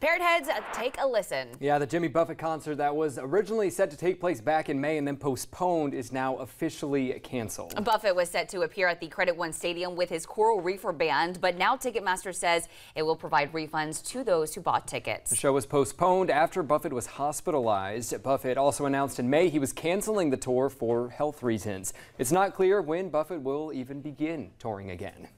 Parrot heads, uh, take a listen. Yeah, the Jimmy Buffett concert that was originally set to take place back in May and then postponed is now officially canceled. Buffett was set to appear at the Credit One Stadium with his Coral Reefer Band, but now Ticketmaster says it will provide refunds to those who bought tickets. The show was postponed after Buffett was hospitalized. Buffett also announced in May he was canceling the tour for health reasons. It's not clear when Buffett will even begin touring again.